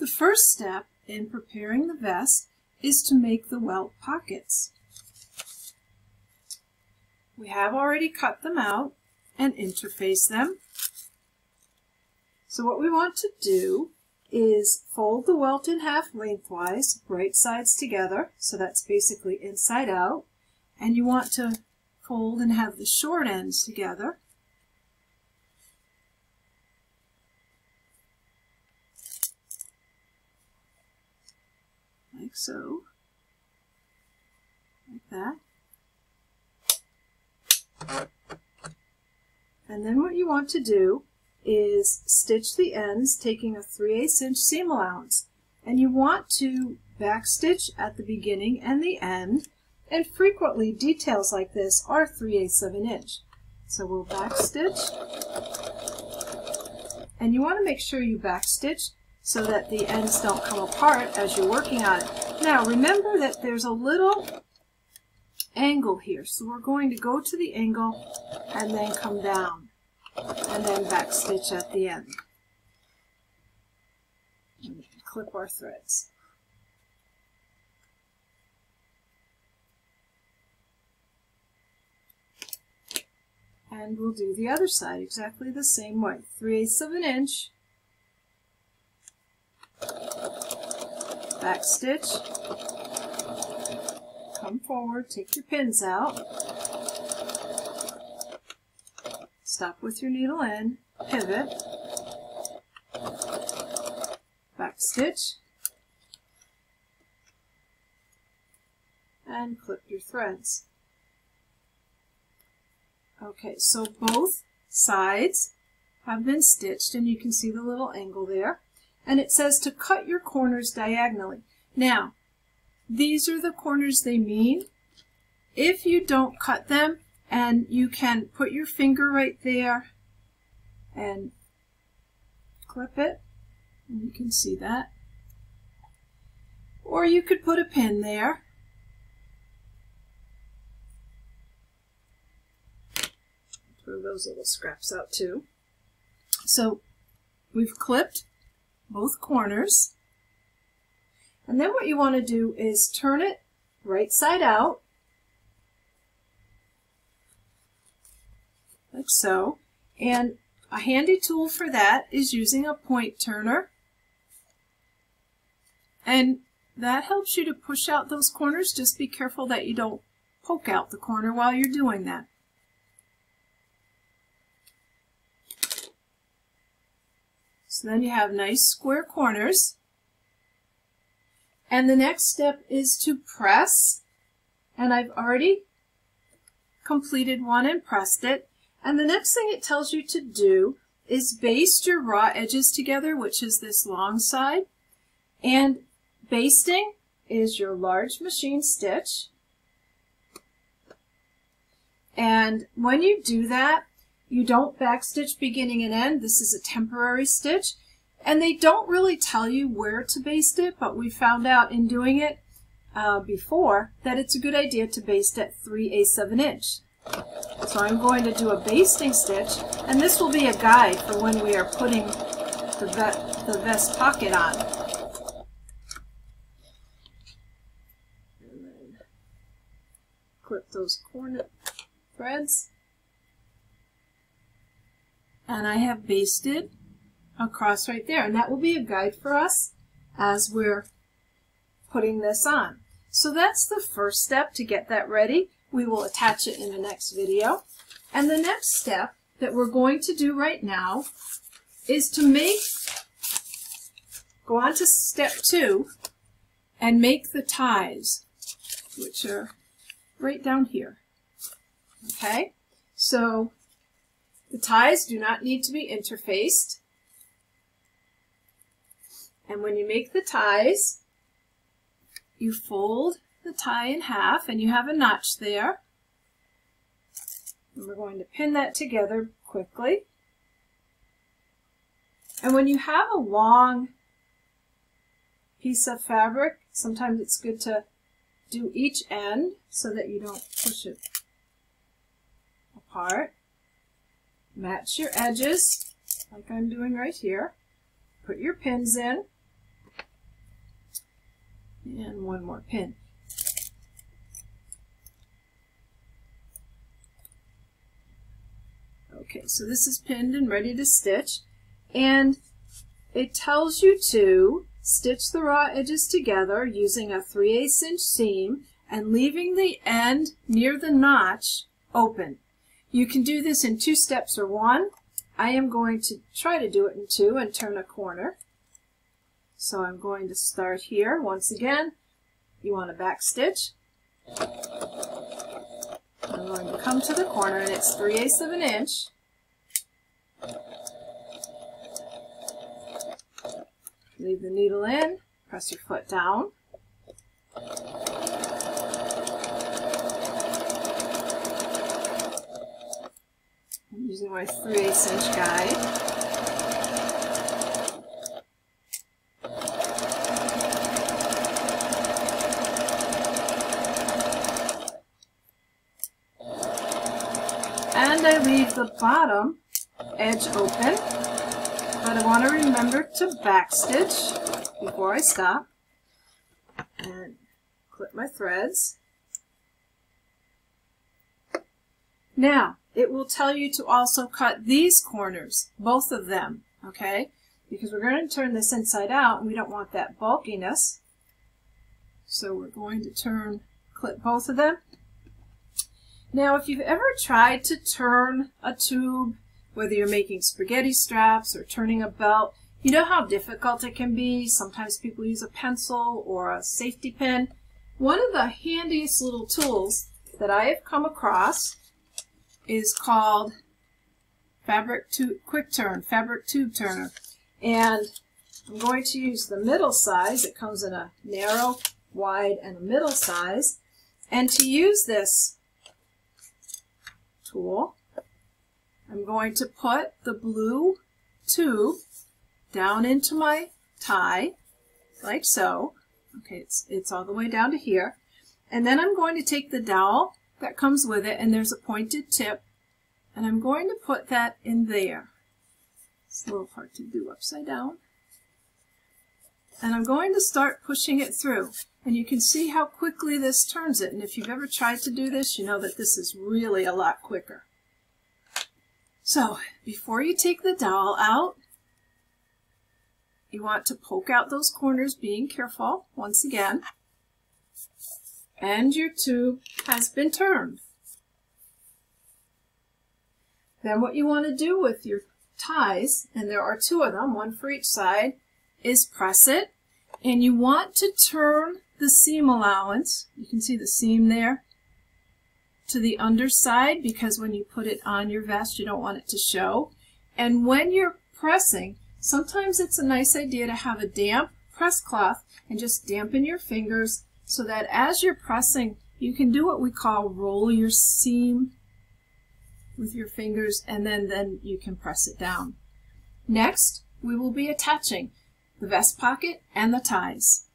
The first step in preparing the vest is to make the welt pockets. We have already cut them out and interface them. So what we want to do is fold the welt in half lengthwise, right sides together, so that's basically inside out, and you want to fold and have the short ends together. Like so. Like that. And then what you want to do is stitch the ends taking a 3 8 inch seam allowance. And you want to backstitch at the beginning and the end, and frequently details like this are 3 8 of an inch. So we'll backstitch, and you want to make sure you backstitch so that the ends don't come apart as you're working on it. Now remember that there's a little angle here, so we're going to go to the angle and then come down and then back stitch at the end. Clip our threads. And we'll do the other side exactly the same way. 3 eighths of an inch, back stitch, come forward, take your pins out, stop with your needle in, pivot, back stitch, and clip your threads. Okay, so both sides have been stitched and you can see the little angle there. And it says to cut your corners diagonally. Now, these are the corners they mean. If you don't cut them, and you can put your finger right there and clip it. And you can see that. Or you could put a pin there. Throw those little scraps out too. So we've clipped both corners. And then what you want to do is turn it right side out like so. And a handy tool for that is using a point turner. And that helps you to push out those corners. Just be careful that you don't poke out the corner while you're doing that. So then you have nice square corners. And the next step is to press. And I've already completed one and pressed it. And the next thing it tells you to do is baste your raw edges together, which is this long side. And basting is your large machine stitch. And when you do that, you don't backstitch beginning and end. This is a temporary stitch. And they don't really tell you where to baste it, but we found out in doing it uh, before that it's a good idea to baste at 3 eighths of an inch. So I'm going to do a basting stitch, and this will be a guide for when we are putting the, ve the vest pocket on. Clip those corner threads. And I have basted across right there, and that will be a guide for us as we're putting this on. So that's the first step to get that ready. We will attach it in the next video. And the next step that we're going to do right now is to make, go on to step two, and make the ties, which are right down here. Okay, so the ties do not need to be interfaced. And when you make the ties, you fold the tie in half and you have a notch there. And we're going to pin that together quickly. And when you have a long piece of fabric, sometimes it's good to do each end so that you don't push it apart. Match your edges like I'm doing right here. Put your pins in. And one more pin. Okay, so this is pinned and ready to stitch. And it tells you to stitch the raw edges together using a 3 8 inch seam and leaving the end near the notch open. You can do this in two steps or one. I am going to try to do it in two and turn a corner. So I'm going to start here. Once again, you want to back stitch. I'm going to come to the corner and it's 3 eighths of an inch. Leave the needle in, press your foot down. Using my 3 8 inch guide. and I leave the bottom edge open but I want to remember to backstitch before I stop and clip my threads. Now, it will tell you to also cut these corners, both of them, okay? Because we're going to turn this inside out and we don't want that bulkiness. So we're going to turn, clip both of them. Now, if you've ever tried to turn a tube whether you're making spaghetti straps or turning a belt, you know how difficult it can be. Sometimes people use a pencil or a safety pin. One of the handiest little tools that I have come across is called fabric tube, quick turn, fabric tube turner. And I'm going to use the middle size. It comes in a narrow, wide, and a middle size. And to use this tool, I'm going to put the blue tube down into my tie, like so. Okay, it's, it's all the way down to here. And then I'm going to take the dowel that comes with it, and there's a pointed tip, and I'm going to put that in there. It's a little hard to do upside down. And I'm going to start pushing it through. And you can see how quickly this turns it. And if you've ever tried to do this, you know that this is really a lot quicker. So before you take the dowel out, you want to poke out those corners, being careful, once again. And your tube has been turned. Then what you want to do with your ties, and there are two of them, one for each side, is press it. And you want to turn the seam allowance, you can see the seam there, to the underside because when you put it on your vest, you don't want it to show. And when you're pressing, sometimes it's a nice idea to have a damp press cloth and just dampen your fingers so that as you're pressing, you can do what we call roll your seam with your fingers and then, then you can press it down. Next, we will be attaching the vest pocket and the ties.